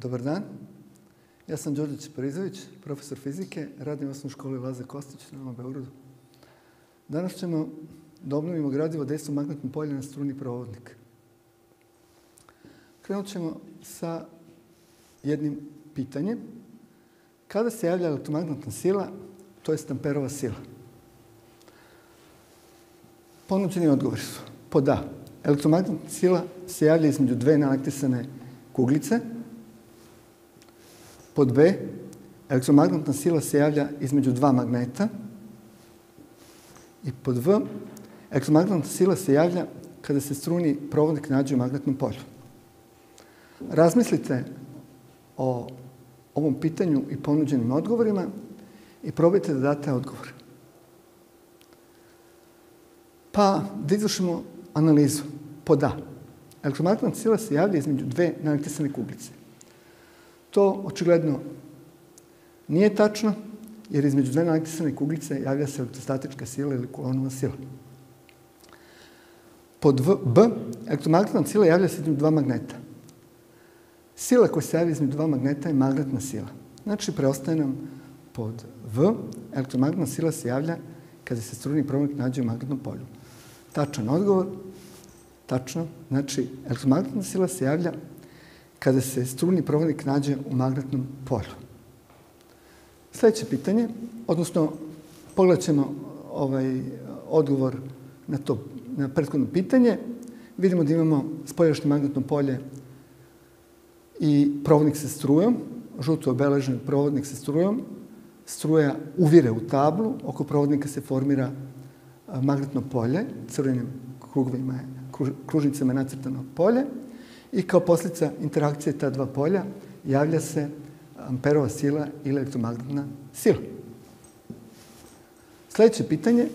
Dobar dan. Ja sam Đorđe Čeparizović, profesor fizike, radim u osnovnoj školi Laze Kostić na Novom Beogradu. Danas ćemo da obnovimo gradivo dejstvo magnetno polje na struni provodnik. Krenut ćemo sa jednim pitanjem. Kada se javlja elektromagnetna sila, to je Stamperova sila? Ponuđeni odgovori su. Pod A. Elektromagnetna sila se javlja između dve naelektrisane kuglice. Pod B. Elektromagnetna sila se javlja između dva magneta. I pod V. Elektromagnetna sila se javlja kada se struni provodnik nađe u magnetnom polju. Razmislite o ovom pitanju i ponuđenim odgovorima i probajte da date odgovor. Pa da izvršimo analizu. Pod A. Elektromagnetna sila se javlja između dve naelektrisane kuglice. To očigledno nije tačno, jer između dve naelektrisane kuglice javlja se elektrostatička sila ili kolonova sila. Pod v, B, elektromagnetna sila javlja se između dva magneta. Sila koja se javlja između dva magneta je magnetna sila. Znači, preostaje nam pod V, elektromagnetna sila se javlja kada se struni provodnik nađe u magnetnom polju. Tačan odgovor, tačno, znači, elektromagnetna sila se javlja kada se struni provodnik nađe u magnetnom polju. Sledeće pitanje, odnosno pogledat ćemo ovaj odgovor na to, na prethodno pitanje. Vidimo da imamo spoljašnje magnetno polje i provodnik sa strujom, žuto obeležen provodnik sa strujom. Struja uvire u tablu, oko provodnika se formira magnetno polje, crvenim krugovima, kružnicama je nacrtano polje i kao posljedica interakcije ta dva polja javlja se amperova sila ili elektromagnetna sila. Sledeće pitanje.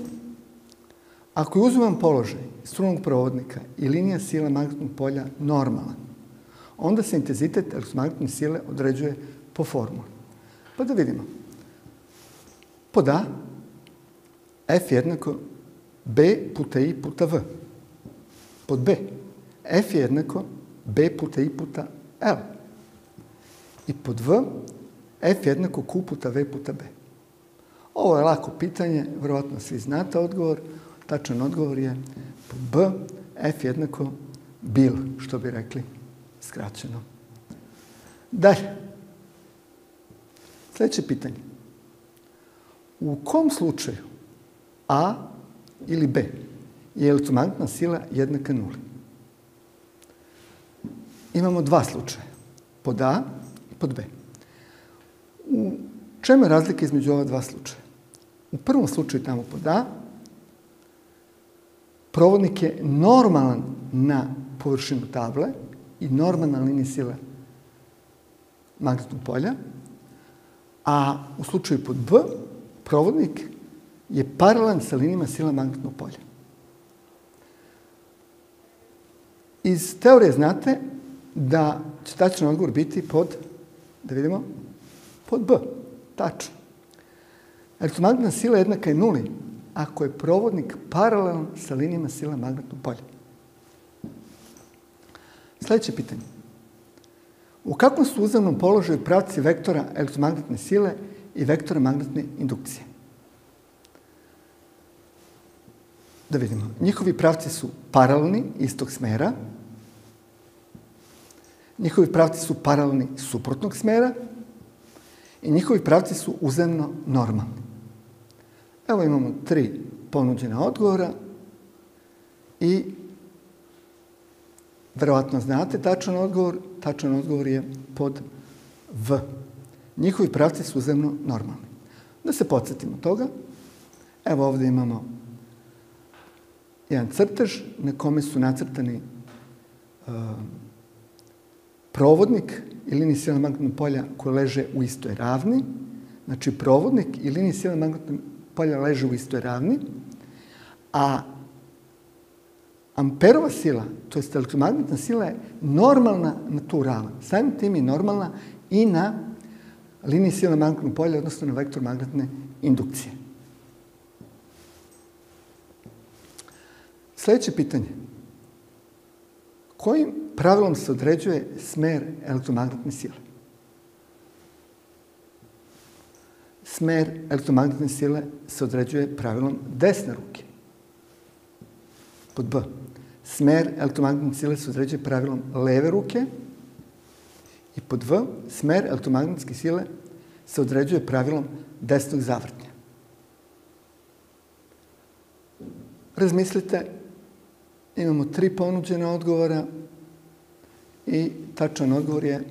Ako je uziman položaj strunog provodnika i linija sila magnetnog polja normalan, onda se intenzitet elektromagnetne sile određuje po formuli. Pa da vidimo. Pod A, F jednako B puta I puta V. Pod B, F jednako B puta I puta L. I pod V, F jednako Q puta V puta B. Ovo je lako pitanje, verovatno svi znate odgovor. Tačan odgovor je pod B, F jednako bil, što bi rekli skraćeno. Dalje. Sledeće pitanje. U kom slučaju A ili B je elektromagnetna sila jednaka nuli? Imamo dva slučaja. Pod A i pod B. U čemu je razlika između ova dva slučaja? U prvom slučaju tamo pod A provodnik je normalan na površinu table i normalna linija sile magnetnog polja, a u slučaju pod B provodnik je paralelan sa linijama sila magnetnog polja. Iz teorije znate da će tačan odgovor biti pod, da vidimo, pod B. Tačno. Elektromagnetna sila jednaka je nuli ako je provodnik paralelan sa linijama sila magnetnog polja. Sledeće pitanje. U kakvom su uzemnom položaju pravci vektora elektromagnetne sile i vektora magnetne indukcije? Da vidimo. Njihovi pravci su paralelni istog smera, njihovi pravci su paralelni suprotnog smera i njihovi pravci su uzemno normalni. Evo imamo tri ponuđena odgovora i verovatno znate tačan odgovor. Tačan odgovor je pod V. Njihovi pravci su uzemno normalni. Da se podsjetimo toga. Evo ovde imamo jedan crtež na kome su nacrtani uh, provodnik i linije sile magnetnog polja koje leže u istoj ravni. Znači, provodnik i linije sile magnetnog polja leže u istoj ravni, a amperova sila, to je elektromagnetna sila, je normalna na tu ravan. Samim tim je normalna i na liniji sile magnetnog polja, odnosno na vektor magnetne indukcije. Sledeće pitanje. Kojim pravilom se određuje smer elektromagnetne sile? Smer elektromagnetne sile se određuje pravilom desne ruke. Pod B. Smer elektromagnetne sile se određuje pravilom leve ruke. I pod V. Smer elektromagnetske sile se određuje pravilom desnog zavrtnja. Razmislite imamo tri ponuđene odgovora i tačan odgovor je,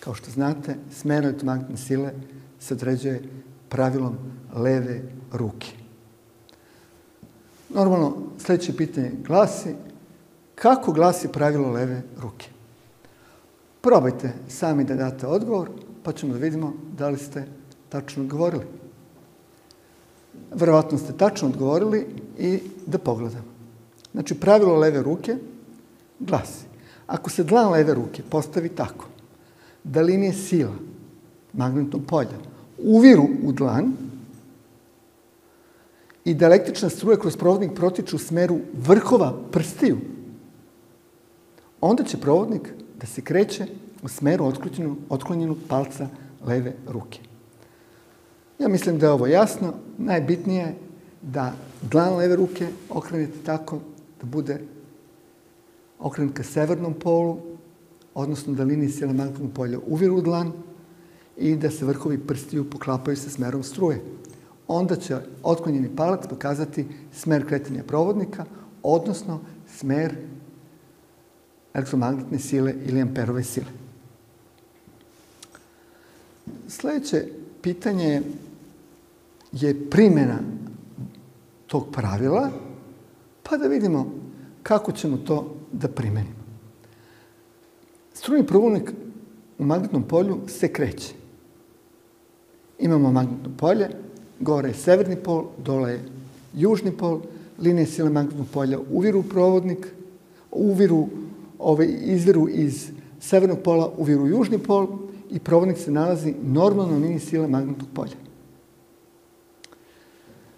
kao što znate, smer elektromagnetne sile se određuje pravilom leve ruke. Normalno, sledeće pitanje glasi, kako glasi pravilo leve ruke? Probajte sami da date odgovor, pa ćemo da vidimo da li ste tačno odgovorili. Verovatno ste tačno odgovorili i da pogledamo. Znači, pravilo leve ruke glasi, ako se dlan leve ruke postavi tako, da linije sila magnetnog polja uviru u dlan i da električna struja kroz provodnik protiče u smeru vrhova prstiju, onda će provodnik da se kreće u smeru otklonjenog, palca leve ruke. Ja mislim da je ovo jasno. Najbitnije je da dlan leve ruke okrenete tako da bude okrenut ka severnom polu, odnosno da linije sile magnetnog polja uviru u dlan i da se vrhovi prstiju poklapaju sa smerom struje. Onda će otklonjeni palac pokazati smer kretanja provodnika, odnosno smer elektromagnetne sile ili amperove sile. Sledeće pitanje je primjena tog pravila, pa da vidimo kako ćemo to da primenimo. Strujni provodnik u magnetnom polju se kreće. Imamo magnetno polje, gore je severni pol, dole je južni pol, linije sile magnetnog polja uviru provodnik, uviru, ove, izviru iz severnog pola, uviru južni pol i provodnik se nalazi normalno na liniji sile magnetnog polja.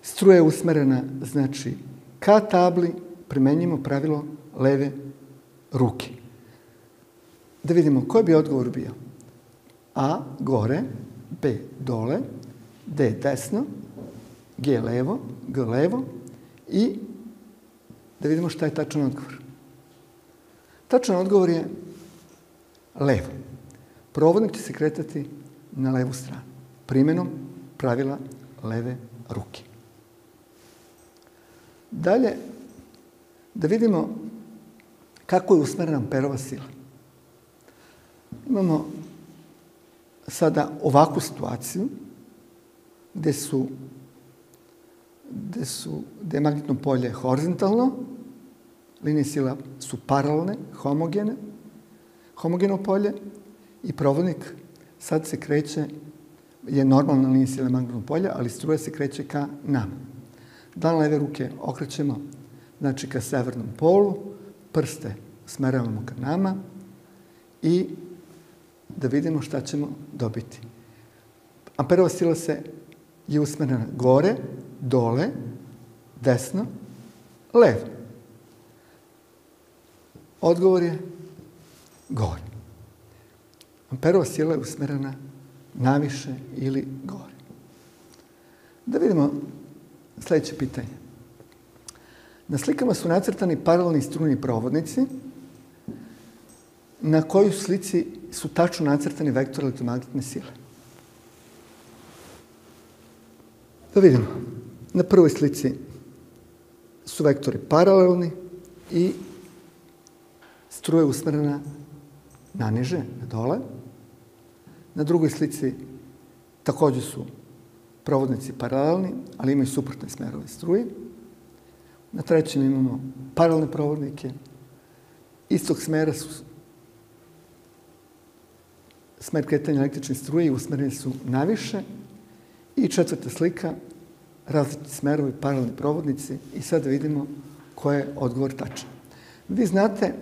Struja je usmerena, znači, ka tabli primenjimo pravilo leve ruke. Da vidimo koji bi odgovor bio. A gore, B dole, D desno, G levo, G levo i da vidimo šta je tačan odgovor. Tačan odgovor je levo. Provodnik će se kretati na levu stranu, primjenom pravila leve ruke. Dalje, da vidimo kako je usmerena amperova sila. Imamo sada ovakvu situaciju gde su gde, su, gde je magnetno polje horizontalno, linije sila su paralelne, homogene, homogeno polje i provodnik sad se kreće, je normalna linija sila magnetnog polja, ali struja se kreće ka nama. Dan leve ruke okrećemo, znači ka severnom polu, prste smeravamo ka nama i da vidimo šta ćemo dobiti. Amperova sila se je usmerena gore, dole, desno, levo. Odgovor je gore. Amperova sila je usmerena naviše ili gore. Da vidimo sledeće pitanje. Na slikama su nacrtani paralelni struni provodnici, na kojoj slici su tačno nacrtani vektori elektromagnetne sile. Da vidimo. Na prvoj slici su vektori paralelni i struja usmerena na niže, na dole. Na drugoj slici takođe su provodnici paralelni, ali imaju suprotne smerove struje. Na trećem imamo paralelne provodnike. Istog smera su smer kretanja električne struje i usmereni su naviše. I četvrta slika, različiti smerovi, paralelni provodnici i sad vidimo ko je odgovor tačan. Vi znate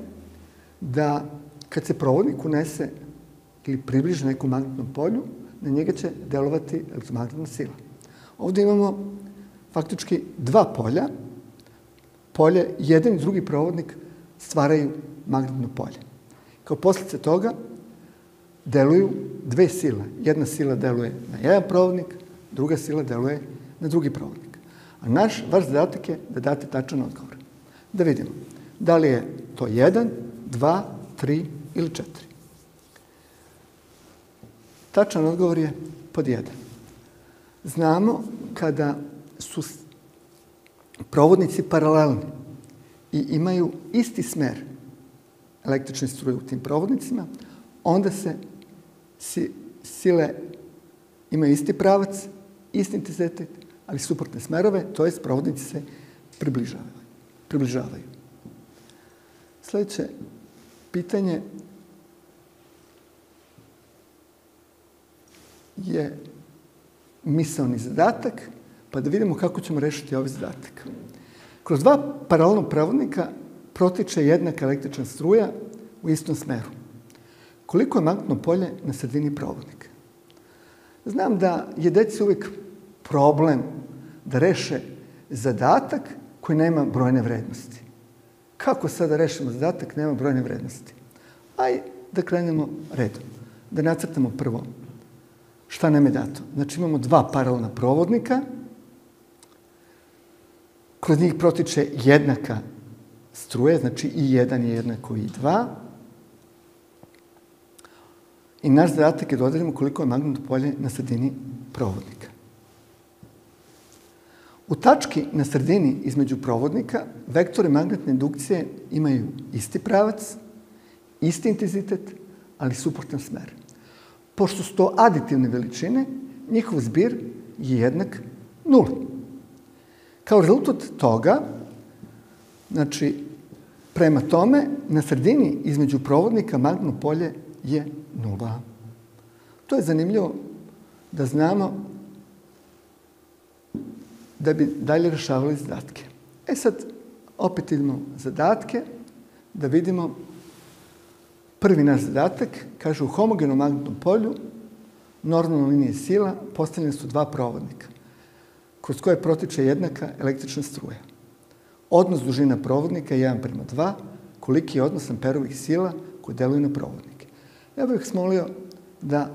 da kad se provodnik unese ili približi nekom magnetnom polju, na njega će delovati elektromagnetna sila. Ovde imamo faktički dva polja, polje, jedan i drugi provodnik stvaraju magnetno polje. Kao posljedice toga, deluju dve sile. Jedna sila deluje na jedan provodnik, druga sila deluje na drugi provodnik. A naš, vaš zadatak je da date tačan odgovor. Da vidimo da li je to 1, 2, 3 ili 4. Tačan odgovor je pod 1. Znamo kada su provodnici paralelni i imaju isti smer električne struje u tim provodnicima, onda se sile imaju isti pravac, isti intenzitet, ali suprotne smerove, to je provodnici se približavaju. približavaju. Sledeće pitanje je misalni zadatak, pa da vidimo kako ćemo rešiti ovaj zadatak. Kroz dva paralelna pravodnika protiče jednaka električna struja u istom smeru. Koliko je magnetno polje na sredini provodnika? Znam da je deci uvijek problem da reše zadatak koji nema brojne vrednosti. Kako sada da rešimo zadatak nema brojne vrednosti? Aj da krenemo redom. Da nacrtamo prvo šta nam je dato. Znači imamo dva paralelna provodnika, kroz njih protiče jednaka struje, znači i jedan je jednako i dva. I naš zadatak je da odredimo koliko je magnetno polje na sredini provodnika. U tački na sredini između provodnika vektore magnetne indukcije imaju isti pravac, isti intenzitet, ali suprotan smer. Pošto su to aditivne veličine, njihov zbir je jednak nuli. Kao rezultat toga, znači, prema tome, na sredini između provodnika magnetno polje je nula. To je zanimljivo da znamo da bi dalje rešavali zadatke. E sad, opet idemo zadatke, da vidimo prvi naš zadatak, kaže u homogenom magnetnom polju normalna linija sila postavljene su dva provodnika, kroz koje protiče jednaka električna struja. Odnos dužina provodnika je 1 prema 2, koliki je odnos amperovih sila koje deluju na provodnike. Ja bih vas molio da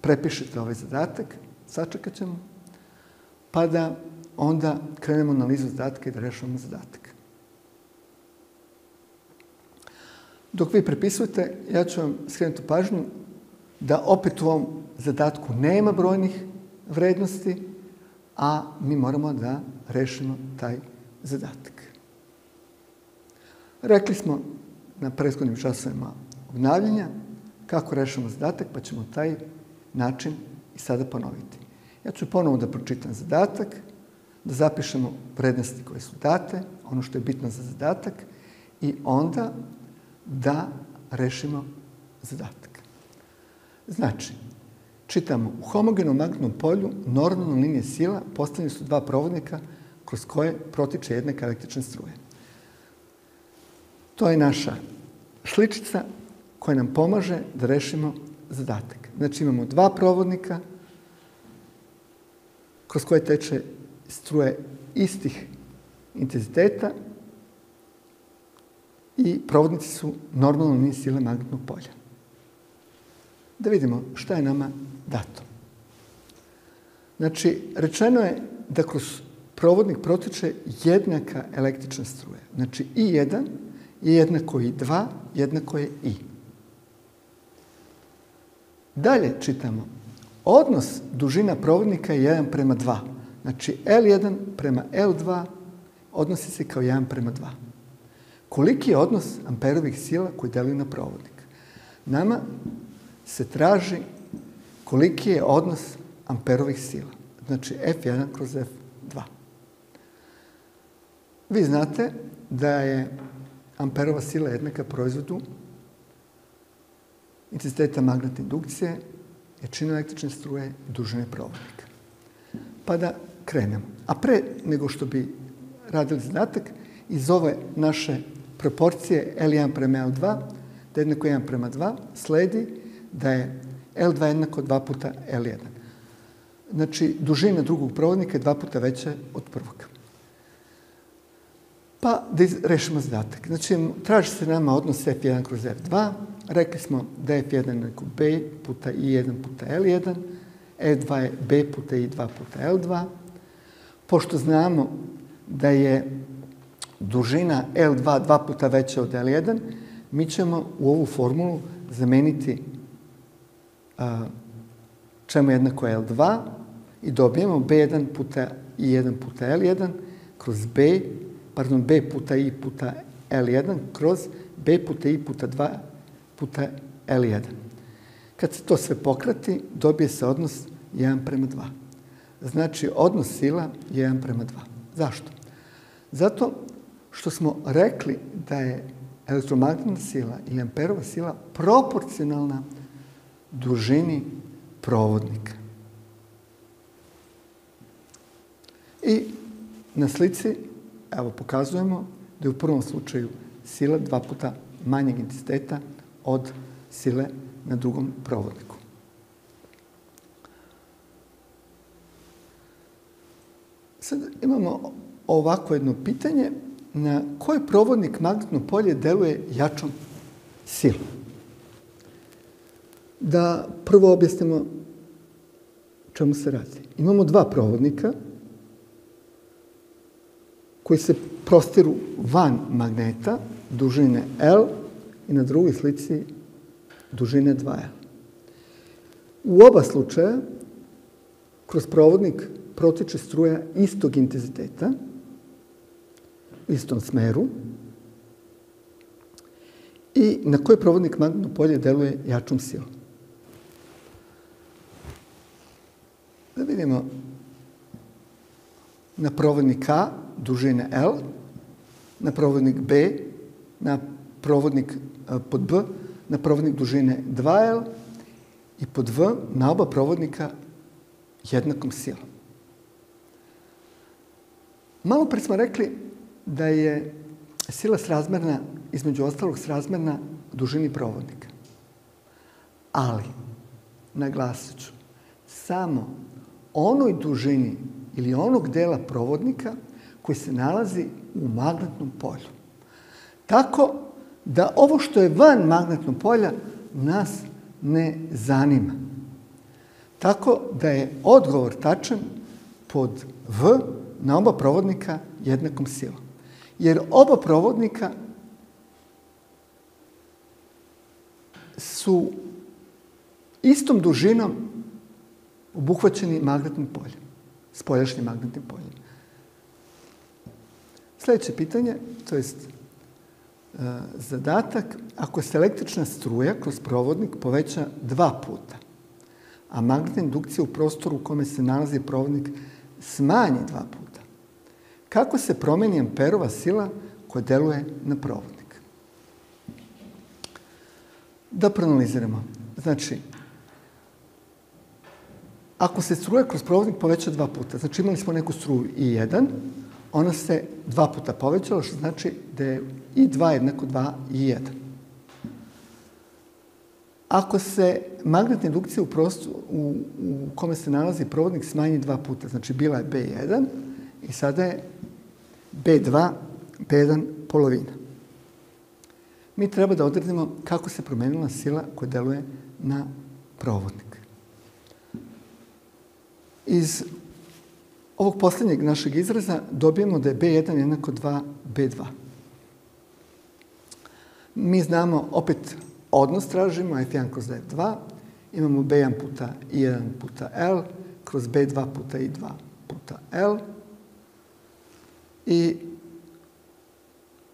prepišete ovaj zadatak, sačekat ćemo, pa da onda krenemo analizu zadatka i da rešavamo zadatak. Dok vi prepisujete, ja ću vam skrenuti pažnju da opet u ovom zadatku nema brojnih vrednosti, a mi moramo da rešimo taj zadatak. Rekli smo na prethodnim časovima obnavljanja kako rešamo zadatak, pa ćemo taj način i sada ponoviti. Ja ću ponovo da pročitam zadatak, da zapišemo vrednosti koje su date, ono što je bitno za zadatak i onda da rešimo zadatak. Znači, čitamo, u homogenom magnetnom polju normalna linija sila postavljene su dva provodnika kroz koje protiče jednaka električna struje. To je naša šličica koja nam pomaže da rešimo zadatak. Znači imamo dva provodnika kroz koje teče struje istih intenziteta i provodnici su normalno nije sile magnetnog polja. Da vidimo šta je nama dato. Znači, rečeno je da kroz provodnik protiče jednaka električna struja. Znači, i 1 je jednako i 2, jednako je i. Dalje čitamo. Odnos dužina provodnika je 1 prema 2. Znači, L1 prema L2 odnosi se kao 1 prema 2. Koliki je odnos amperovih sila koji deluju na provodnik? Nama se traži koliki je odnos amperovih sila. Znači, F1 kroz F2. Vi znate da je amperova sila jednaka proizvodu intenziteta magnetne indukcije, jačine električne struje i dužine provodnika. Pa da krenemo. A pre nego što bi radili zadatak, iz ove naše proporcije L1 prema L2, da je jednako 1 prema 2, sledi da je L2 jednako 2 puta L1. Znači, dužina drugog provodnika je dva puta veća od prvog. Pa da rešimo zadatak. Znači, traži se nama odnos F1 kroz F2, rekli smo da je F1 jednako B puta I1 puta L1, E2 je B puta I2 puta L2. Pošto znamo da je dužina L2 dva puta veća od L1, mi ćemo u ovu formulu zameniti a, čemu jednako L2 i dobijemo B1 puta I1 puta L1 kroz B, pardon, B puta I puta L1 kroz B puta I puta 2 puta L1. Kad se to sve pokrati, dobije se odnos 1 prema 2. Znači, odnos sila je 1 prema 2. Zašto? Zato što smo rekli da je elektromagnetna sila i amperova sila proporcionalna dužini provodnika. I na slici, evo, pokazujemo da je u prvom slučaju sila dva puta manjeg intenziteta od sile na drugom provodniku. Sad imamo ovako jedno pitanje na koji provodnik magnetno polje deluje jačom silom. Da prvo objasnimo čemu se radi. Imamo dva provodnika koji se prostiru van magneta, dužine L i na drugoj slici dužine 2L. U oba slučaja kroz provodnik protiče struja istog intenziteta, istom smeru, i na koji provodnik magnetno polje deluje jačom silom. Da vidimo na provodnik A dužine L, na provodnik B, na provodnik pod B, na provodnik dužine 2L i pod V na oba provodnika jednakom silom. Malo pre smo rekli da je sila srazmerna, između ostalog srazmerna dužini provodnika. Ali, naglasit ću, samo onoj dužini ili onog dela provodnika koji se nalazi u magnetnom polju. Tako da ovo što je van magnetnog polja nas ne zanima. Tako da je odgovor tačan pod V na oba provodnika jednakom silom. Jer oba provodnika su istom dužinom obuhvaćeni magnetnim poljem, spoljašnjim magnetnim poljem. Sledeće pitanje, to jest e, zadatak, ako se električna struja kroz provodnik poveća dva puta, a magnetna indukcija u prostoru u kome se nalazi provodnik smanji dva puta, kako se promeni amperova sila koja deluje na provodnik? Da proanaliziramo. Znači, ako se struja kroz provodnik poveća dva puta, znači imali smo neku struju I1, ona se dva puta povećala, što znači da je I2 jednako 2 I1. Ako se magnetna indukcija u, prostoru, u, u kome se nalazi provodnik smanji dva puta, znači bila je B1 i sada je B2, B1 polovina. Mi treba da odredimo kako se promenila sila koja deluje na provodnik. Iz ovog poslednjeg našeg izraza dobijemo da je B1 jednako 2 B2. Mi znamo, opet odnos tražimo, F1 kroz F2, imamo B1 puta I1 puta L, kroz B2 puta I2 puta L. I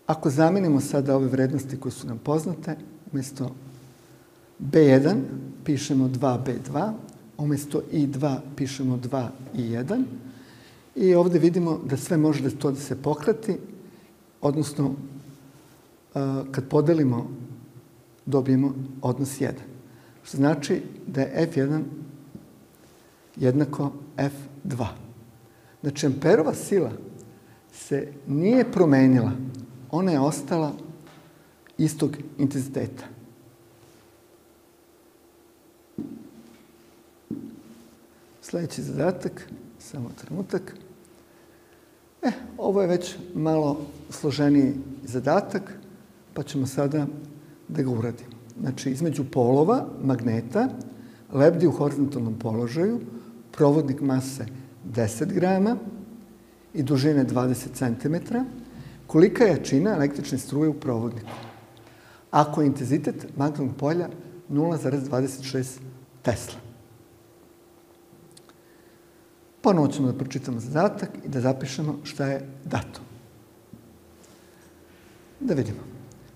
ako zamenimo sada ove vrednosti koje su nam poznate, umesto B1 pišemo 2B2, umesto I2 pišemo 2I1, I ovde vidimo da sve može da to da se pokrati, odnosno kad podelimo dobijemo odnos 1. Što znači da je F1 jednako F2. Znači, amperova sila se nije promenila. Ona je ostala istog intenziteta. Sledeći zadatak, samo trenutak. E, ovo je već malo složeniji zadatak, pa ćemo sada da ga uradimo. znači između polova magneta, lebdi u horizontalnom položaju, provodnik mase 10 grama i dužine 20 cm, kolika je jačina električne struje u provodniku. Ako je intenzitet magnetnog polja 0,26 Tesla. Ponovo ćemo da pročitamo zadatak i da zapišemo šta je dato. Da vidimo.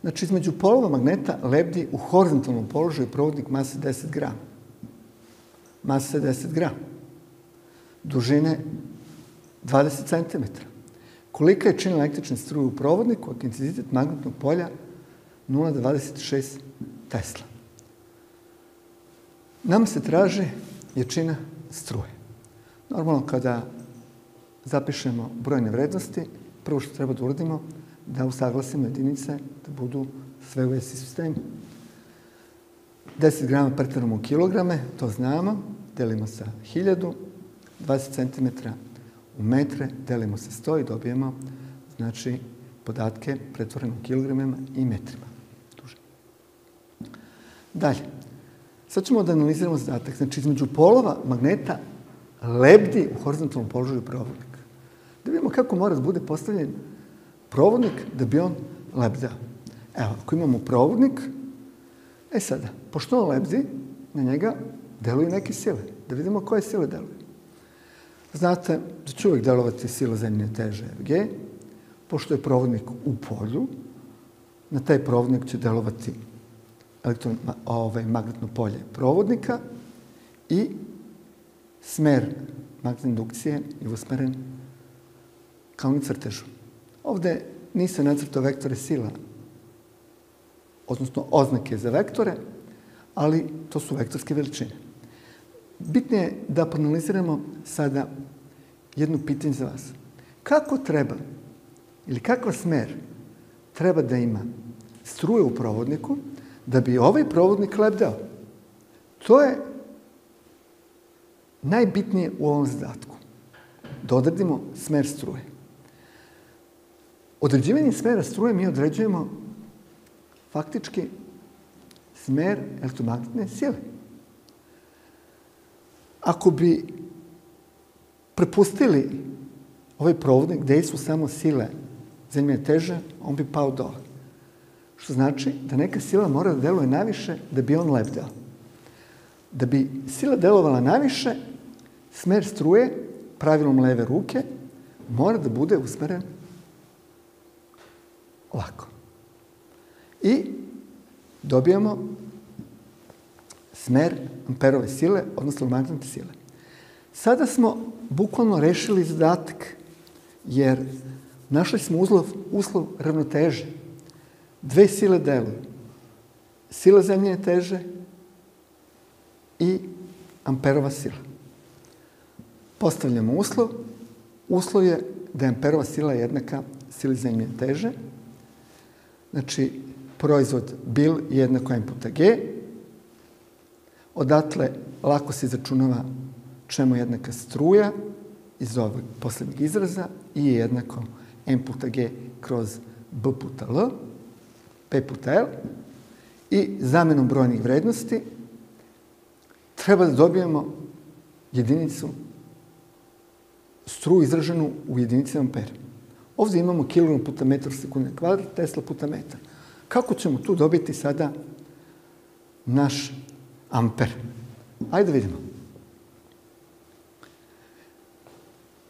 Znači, između polova magneta lebdi u horizontalnom položaju provodnik mase 10 grama. Masa 10 grama. Dužine 20 cm. Kolika je čina električne struje u provodniku ako intenzitet magnetnog polja 0,26 Tesla. Nam se traži jačina struje. Normalno, kada zapišemo brojne vrednosti, prvo što treba da uradimo, da usaglasimo jedinice da budu sve u ESI sistemu. 10 grama pretvaramo u kilograme, to znamo, delimo sa 1000, 20 cm u metre, delimo sa 100 i dobijemo znači, podatke pretvorene u kilogramima i metrima. Duže. Dalje. Sad ćemo da analiziramo zadatak. Znači, između polova magneta lebdi u horizontalnom položaju provodnik. Da vidimo kako mora da bude postavljen provodnik da bi on lebdao. Evo, ako imamo provodnik, e sada, pošto on lebdi, na njega deluju neke sile. Da vidimo koje sile deluju. Znate da će uvijek delovati sila zemlje teže G, pošto je provodnik u polju, na taj provodnik će delovati elektron, ovaj, magnetno polje provodnika i smer magnetne indukcije je usmeren kao na crtežu. Ovde nisam nacrtao vektore sila, odnosno oznake za vektore, ali to su vektorske veličine. Bitno je da panaliziramo sada jedno pitanje za vas. Kako treba, ili kakav smer treba da ima struje u provodniku da bi ovaj provodnik lebdao? To je najbitnije u ovom zadatku. Da odredimo smer struje. Određivanje smera struje mi određujemo faktički smer elektromagnetne sile. Ako bi prepustili ovaj provodnik gde su samo sile zemlje teže, on bi pao dole. Što znači da neka sila mora da deluje najviše da bi on lebdeo. Da bi sila delovala najviše, smer struje pravilom leve ruke mora da bude usmeren ovako. I dobijamo smer amperove sile, odnosno magnetne sile. Sada smo bukvalno rešili zadatak, jer našli smo uslov, uslov ravnoteže. Dve sile deluju. Sila zemljene teže i amperova sila. Postavljamo uslov. Uslov je da je amperova sila jednaka sili zemljene teže. Znači, proizvod bil jednako m puta g. Odatle lako se izračunava čemu je jednaka struja iz ovog poslednjeg izraza i je jednako m puta g kroz b puta l, p puta l i zamenom brojnih vrednosti treba da dobijemo jedinicu struju izraženu u jedinici ampera. Ovde imamo kilogram puta metar sekunde kvadrat, Tesla puta metar. Kako ćemo tu dobiti sada naš amper? Ajde da vidimo.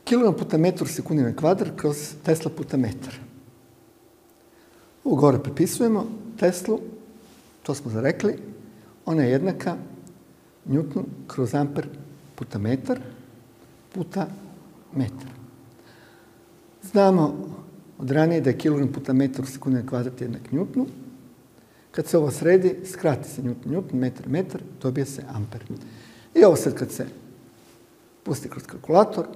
Kilogram puta metar sekundi na kvadrat kroz Tesla puta metar. Ovo gore prepisujemo Teslu, to smo zarekli, ona je jednaka Newton kroz amper puta metar puta metar. Znamo od ranije da je kilogram puta metar u sekundi na kvadrat jednak Newtonu. Kad se ovo sredi, skrati se Newton, Newton, metar, metar, dobije se amper. I ovo sad kad se pusti kroz kalkulator,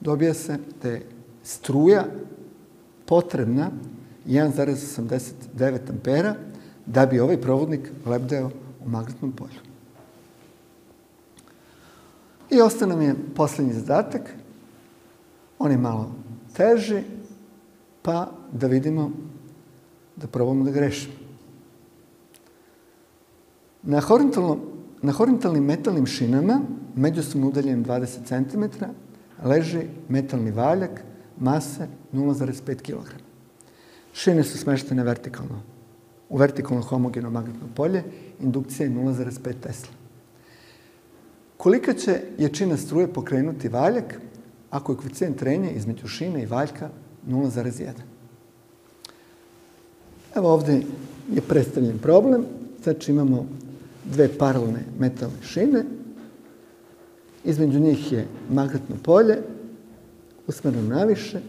dobija se da je struja potrebna 1,89 ampera da bi ovaj provodnik lebdeo u magnetnom polju. I ostane nam je poslednji zadatak. On je malo teži, pa da vidimo, da probamo da grešimo. Na, na horizontalnim metalnim šinama, međusobno udaljenim 20 cm, leži metalni valjak mase 0,5 kg. Šine su smeštene vertikalno, u vertikalno homogeno magnetno polje, indukcija je 0,5 Tesla. Kolika će jačina struje pokrenuti valjak ako je koeficijent trenja između šine i valjka 0,1? Evo ovde je predstavljen problem. Znači imamo dve paralelne metalne šine. Između njih je magnetno polje, usmereno naviše.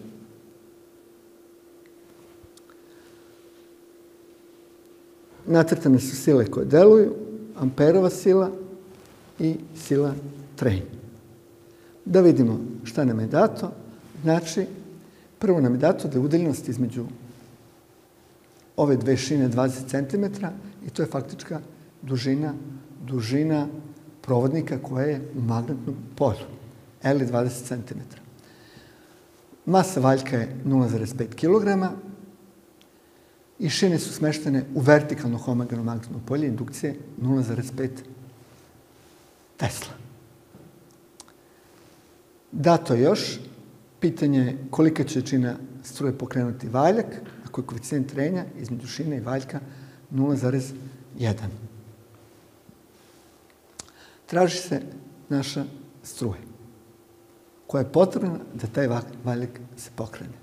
Nacrtane su sile koje deluju, amperova sila i sila trenja. Da vidimo šta nam je dato. Znači, prvo nam je dato da je udaljenost između ove dve šine 20 cm i to je faktička dužina, dužina provodnika koja je u magnetnom polju. L je 20 cm. Masa valjka je 0,5 kg i šine su smeštene u vertikalno homogeno magnetno polje indukcije 0,5 Tesla. Dato još, pitanje je kolika će čina struje pokrenuti valjak, ako je koeficijent trenja između šine i valjka 0,1. Traži se naša struja koja je potrebna da taj valjak se pokrene.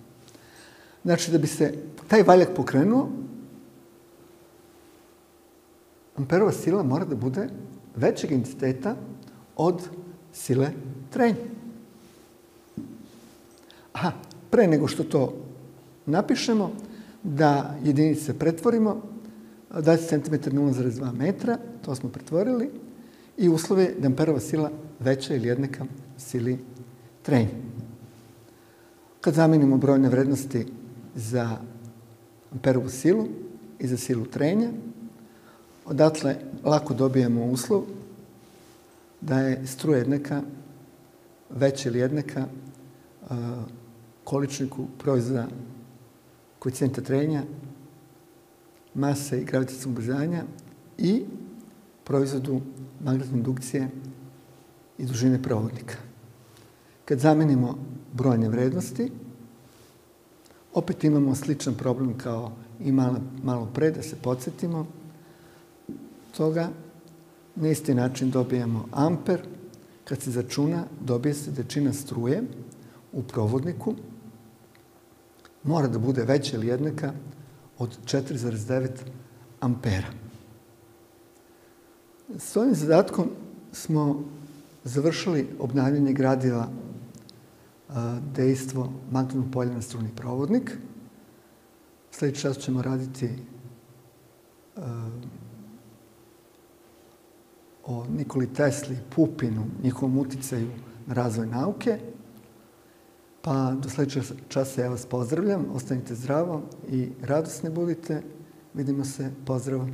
Znači, da bi se taj valjak pokrenuo, amperova sila mora da bude većeg intensiteta od sile trenja. Aha, pre nego što to napišemo, da jedinice pretvorimo, 20 cm 0,2 metra, to smo pretvorili, i uslov je da amperova sila veća ili jednaka sili trenja. Kad zamenimo brojne vrednosti za amperovu silu i za silu trenja, odatle lako dobijemo uslov da je struja jednaka veća ili jednaka količniku proizvoda koeficijenta trenja, mase i gravitacijnog ubrzanja i proizvodu magnetne indukcije i dužine provodnika. Kad zamenimo brojne vrednosti, opet imamo sličan problem kao i malo, malo pre, da se podsjetimo toga. Na isti način dobijamo amper. Kad se začuna, dobije se dečina struje u provodniku. Mora da bude veća ili jednaka od 4,9 ampera. S ovim zadatkom smo završili obnavljanje gradiva dejstvo magnetnog polja na struni provodnik. Sljedeći čas ćemo raditi o Nikoli Tesli, Pupinu, njihovom uticaju na razvoj nauke. Pa do sljedećeg časa ja vas pozdravljam, ostanite zdravo i radosni budite. Vidimo se, pozdrav.